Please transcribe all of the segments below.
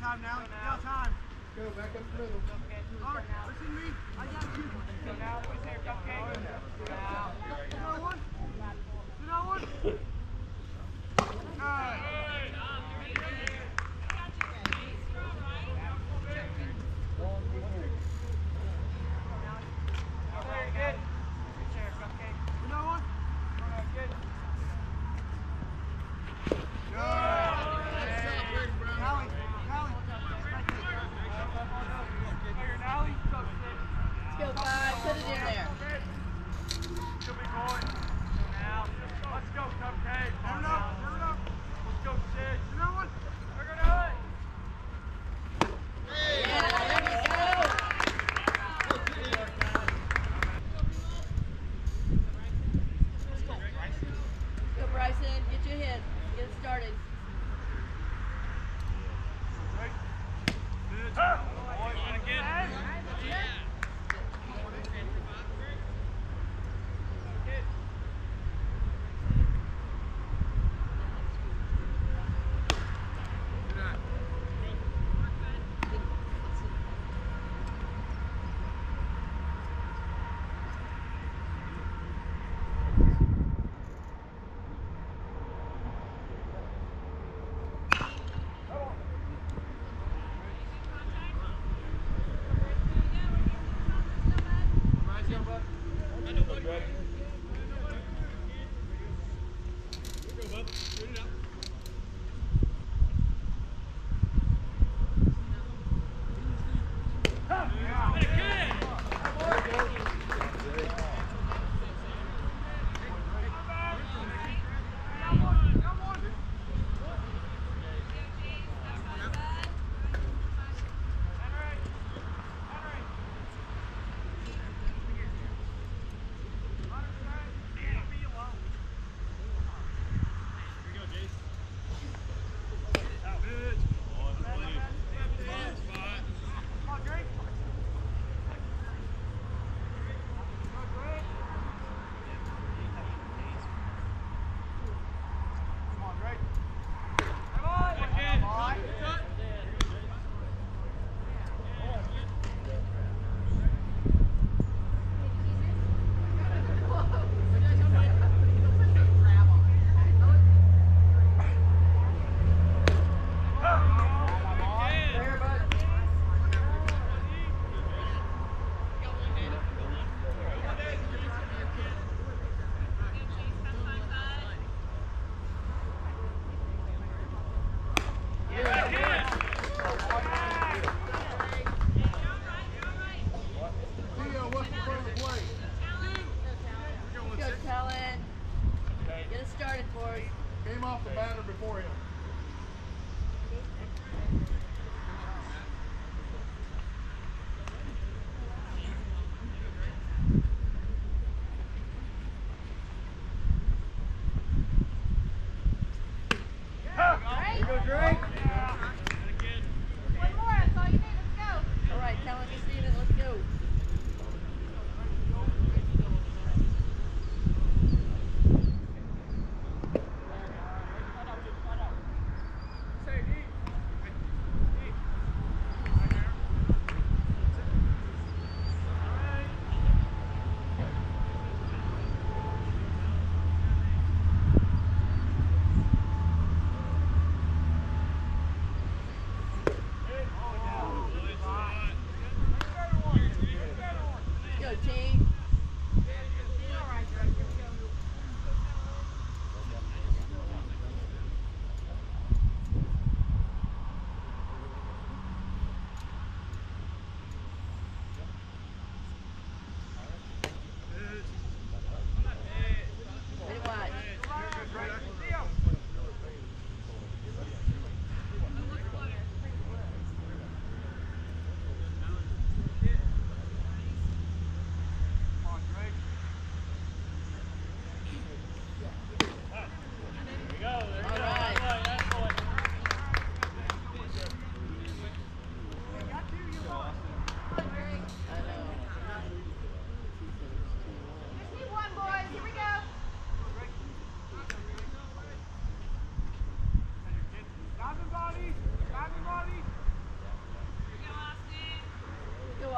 time now. Now time. Go back up the middle. Mark, listen to me. I got you. Go now, who's there? Duck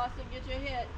Austin. Get your hit.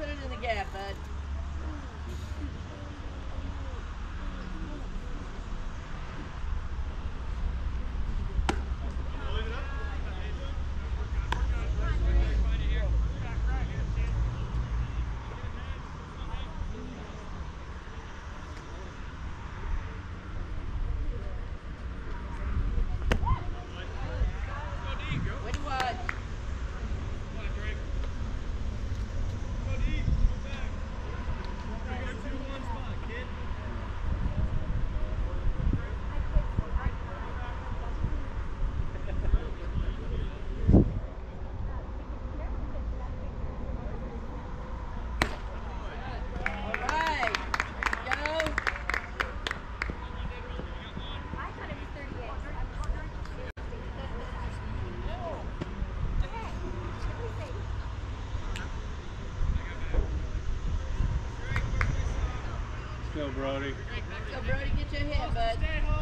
put it in the gap, bud. go, Brody. Go, Brody. Get your head, bud.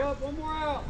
Go, one more out.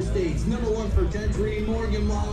States. Number one for country, Morgan Wallen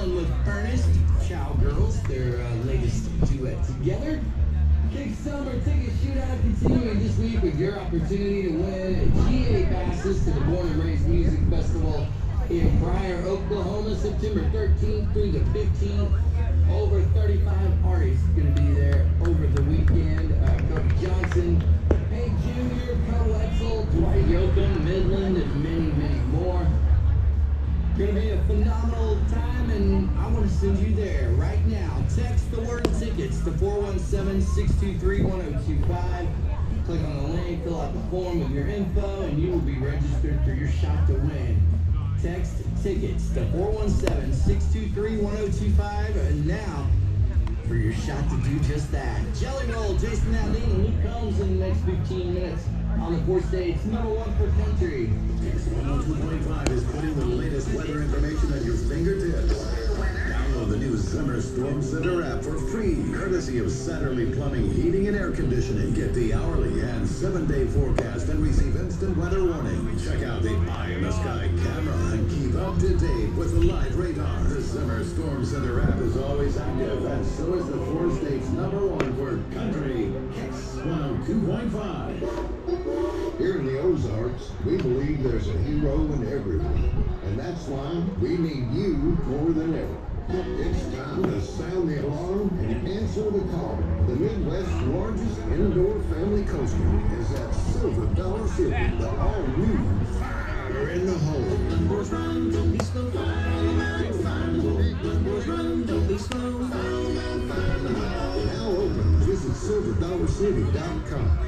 silverdollarcity.com.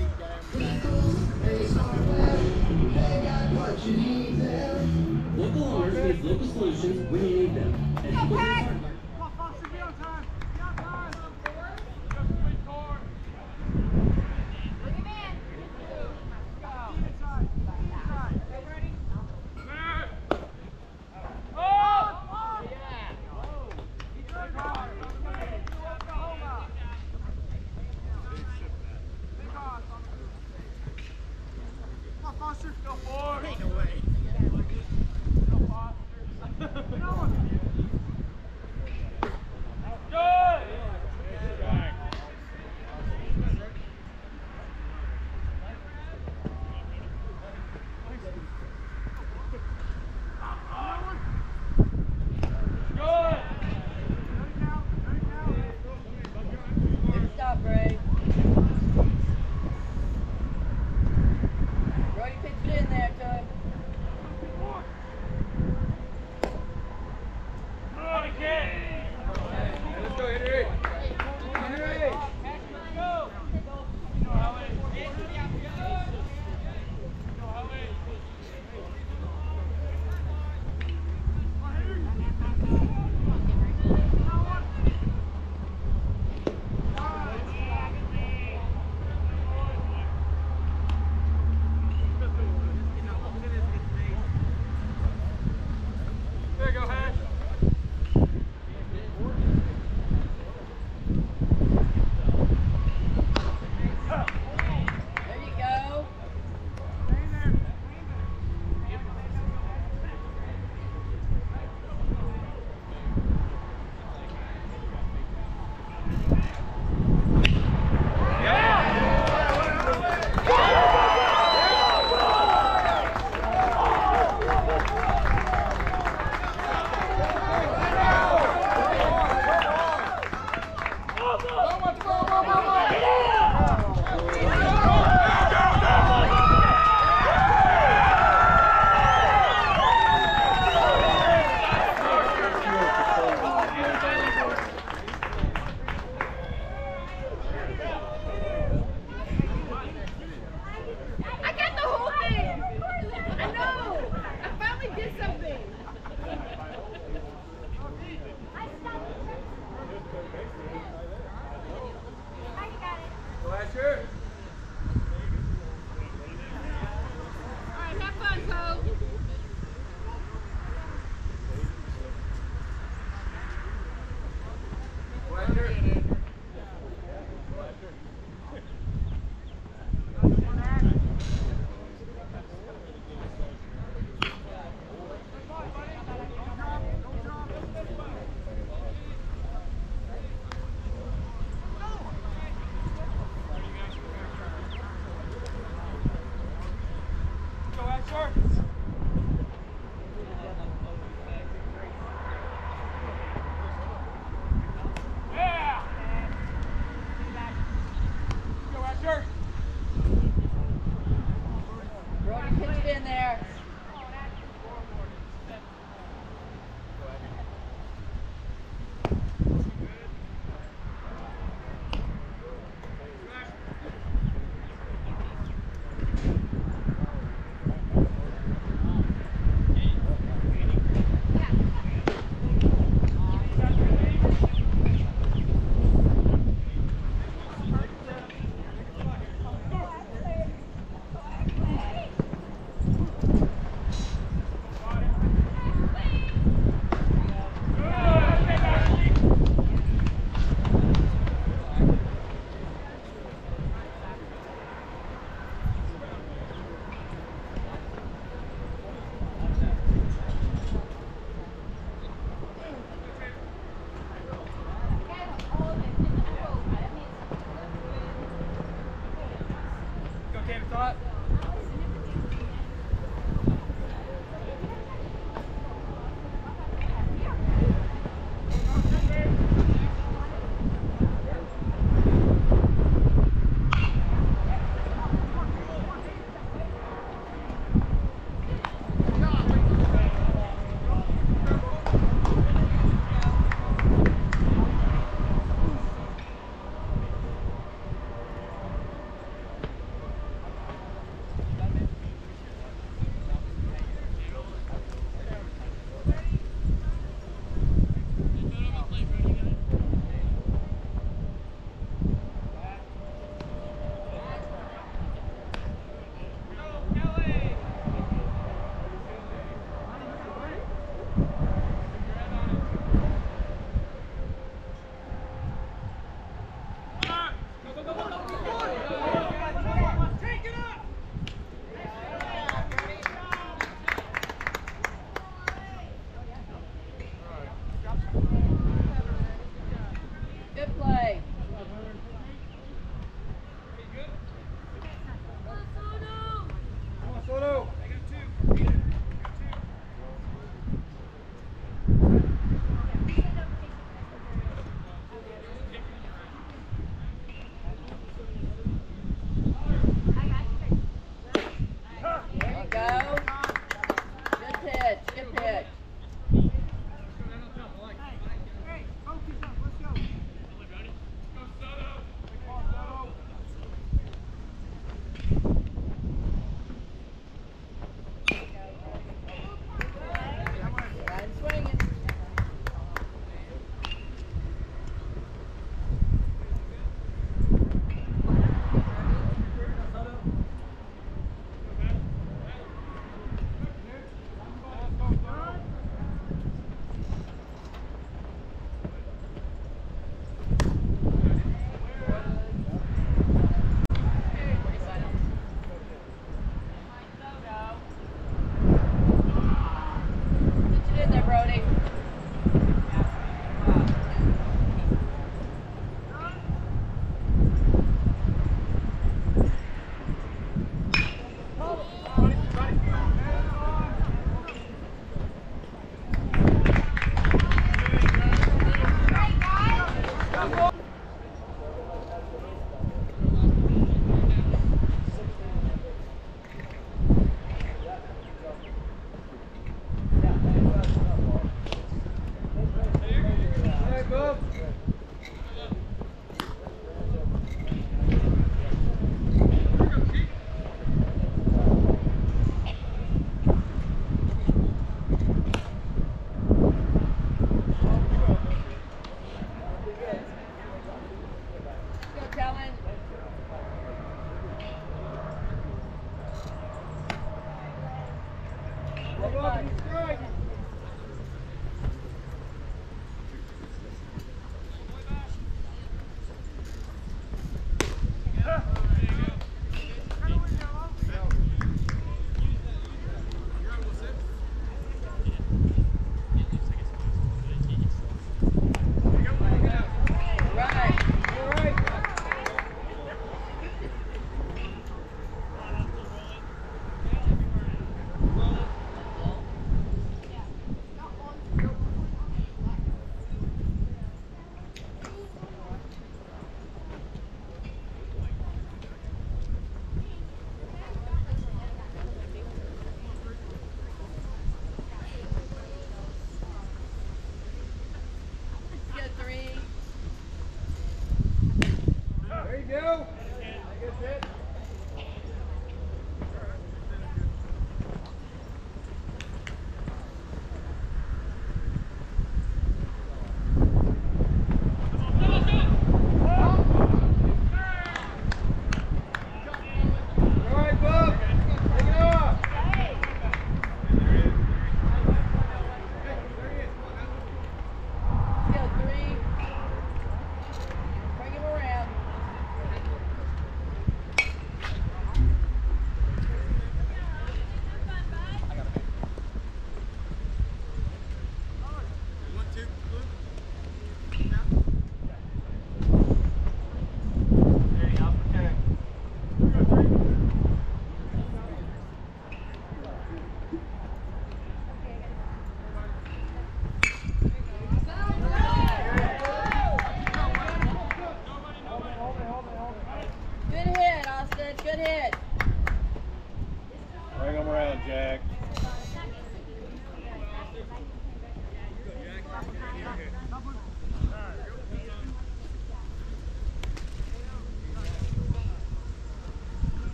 Local on Earth needs local solutions when you need them.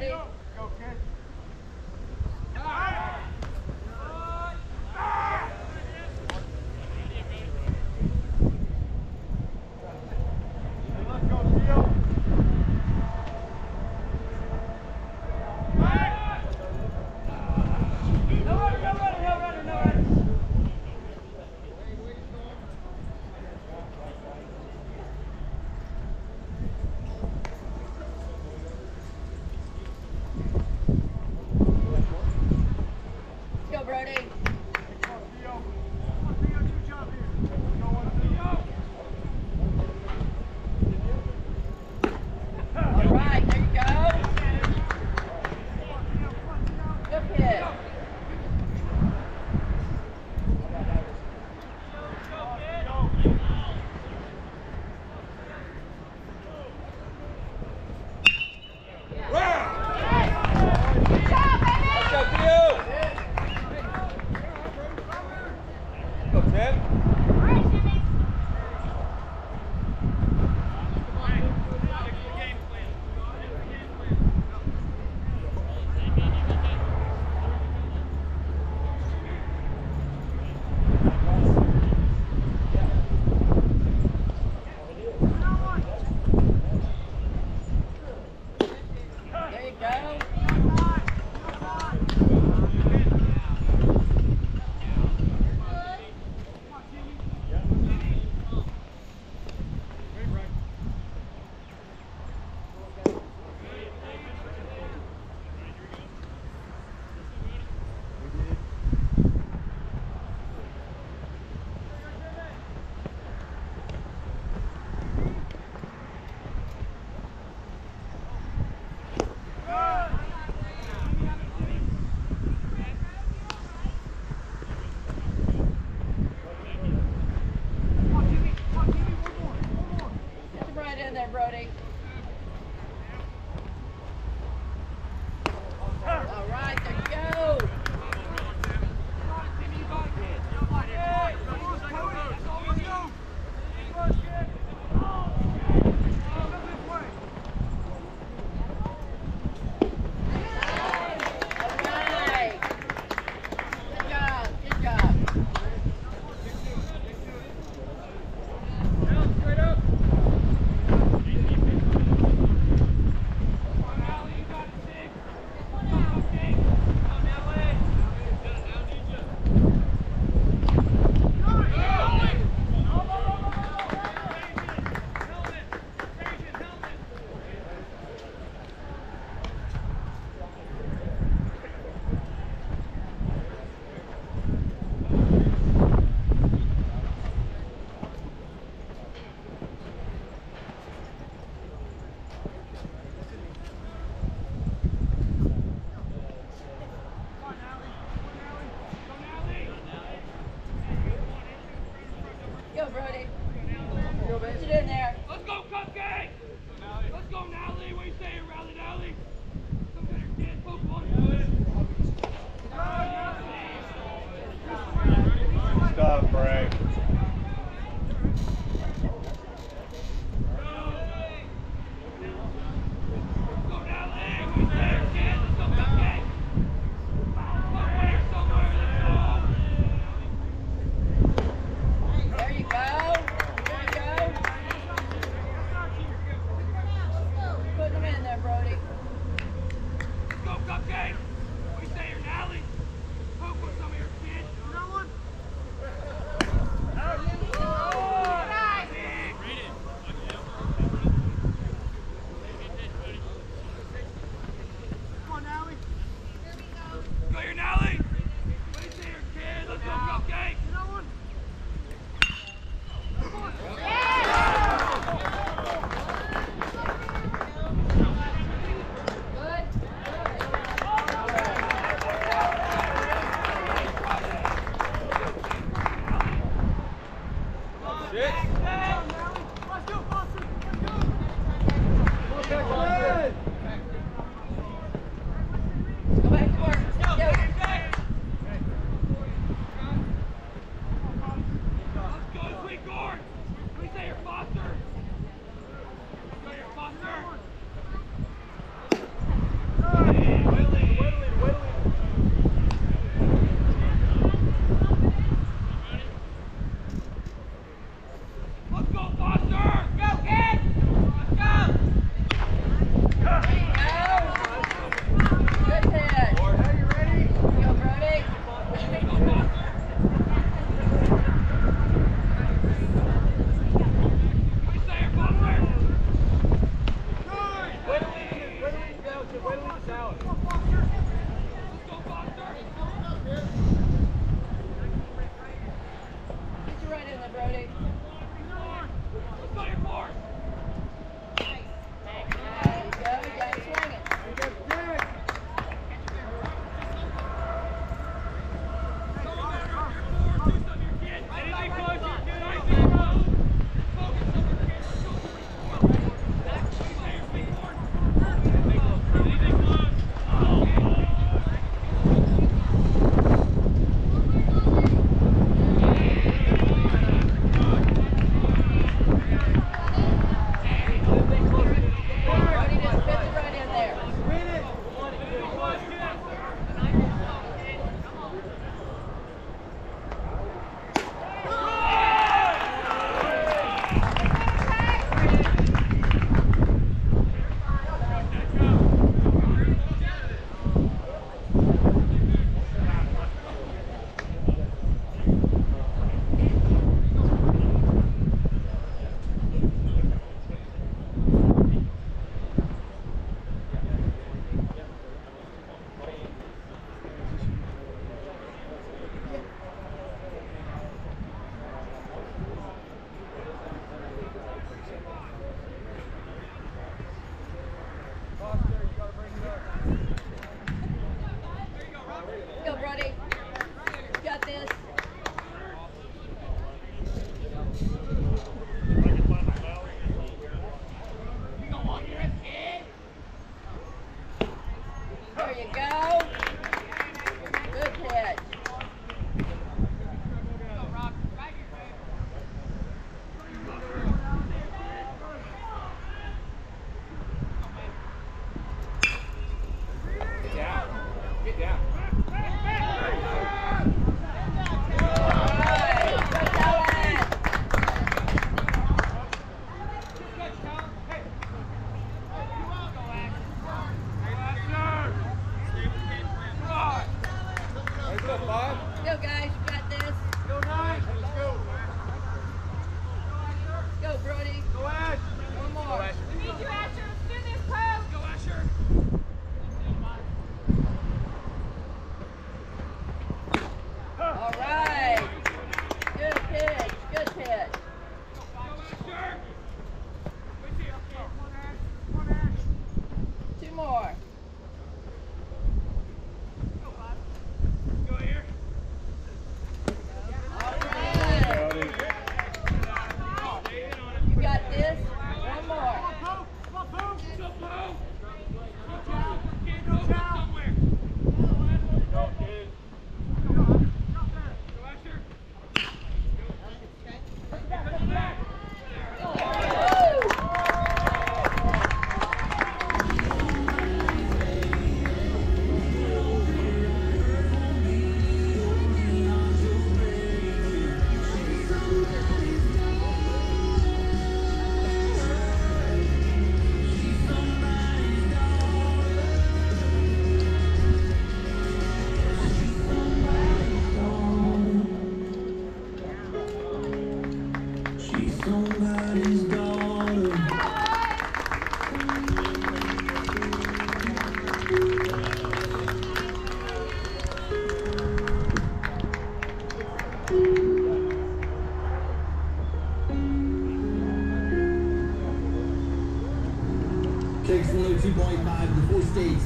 Go,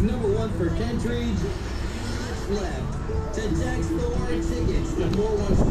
Number one for Kentridge. Left. To text the tickets to 417 63 1025.